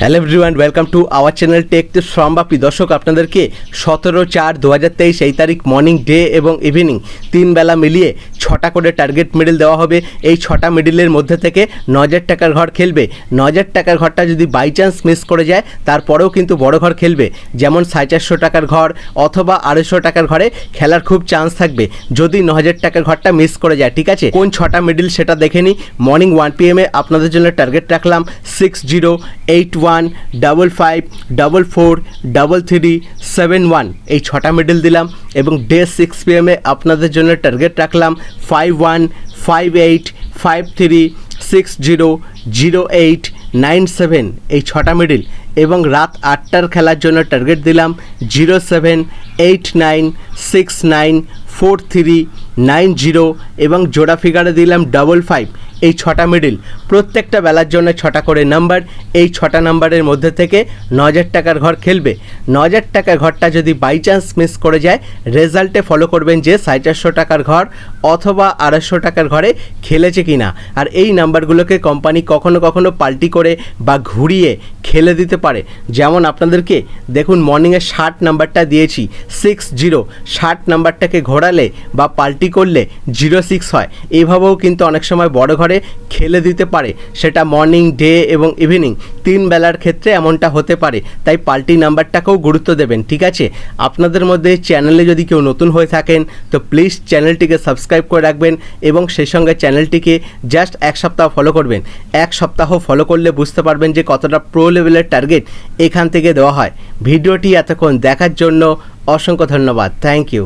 Hello everyone welcome to our channel tech to শ্রমবাপি দর্শক, আপনাদেরকে সতেরো চার দু হাজার তেইশ এই তারিখ মর্নিং ডে এবং ইভিনিং তিন বেলা মিলিয়ে ছটা করে টার্গেট মিডিল দেওয়া হবে। এই ছটা মিডিলের মধ্যে থেকে ন টাকার ঘর খেলবে। ন টাকার ঘরটা যদি বাই চান্স মিস করে যায়, তারপরেও কিন্তু বড় ঘর খেলবে। যেমন সাড়ে চারশো টাকার ঘর অথবা আড়াইশো টাকার ঘরে খেলার খুব চান্স থাকবে। যদি ন হাজার টাকার ঘরটা মিস করে যায়, ঠিক আছে? কোন ছটা মিডিল সেটা দেখে নিই। মর্নিং ওয়ান পি এমে আপনাদের জন্য টার্গেট রাখলাম। Six zero eight one double five double four double three seven one এই ছটা মিডিল দিলাম এবং ডে সিক্স পি এমে আপনাদের জন্য টার্গেট রাখলাম five one five eight five three six zero zero eight nine seven এই ছটা মিডিল এবং রাত আটটার খেলার জন্য টার্গেট দিলাম zero seven eight nine six nine four three nine zero এবং জোড়া ফিগারে দিলাম ডবল ফাইভ এই ছটা মিডিল প্রত্যেকটা বেলার জন্য ছটা করে নাম্বার এই ছটা নাম্বারের মধ্যে থেকে ন টাকার ঘর খেলবে। ন টাকার ঘরটা যদি বাই চান্স মিস করে যায় রেজাল্টে ফলো করবেন যে সাড়ে চারশো টাকার ঘর অথবা আড়াইশো টাকার ঘরে খেলেছে কি না আর এই নাম্বারগুলোকে কোম্পানি কখনো কখনো পাল্টি করে বা ঘুরিয়ে খেলে দিতে পারে। যেমন আপনাদেরকে দেখুন মর্নিংয়ে ষাট নাম্বারটা দিয়েছি সিক্স জিরো ষাট নাম্বারটাকে ঘোরালে বা পাল্টি করলে জিরো সিক্স হয়? এইভাবেও কিন্তু অনেক সময় বড় ঘরে খেলে দিতে পারে। সেটা মর্নিং ডে এবং ইভিনিং তিন বেলার ক্ষেত্রে এমনটা হতে পারে। তাই পাল্টি নাম্বারটাকেও গুরুত্ব দেবেন, ঠিক আছে? আপনাদের মধ্যে চ্যানেলে যদি কেউ নতুন হয়ে থাকেন, তো প্লিজ চ্যানেলটিকে সাবস্ক্রাইব করে রাখবেন এবং সেই সঙ্গে চ্যানেলটিকে জাস্ট এক সপ্তাহ ফলো করবেন। এক সপ্তাহ ফলো করলে বুঝতে পারবেন যে কতটা প্রো লেভেলের টার্গেট এখান থেকে দেওয়া হয়। ভিডিওটি এতক্ষণ দেখার জন্য অসংখ্য ধন্যবাদ। Thank you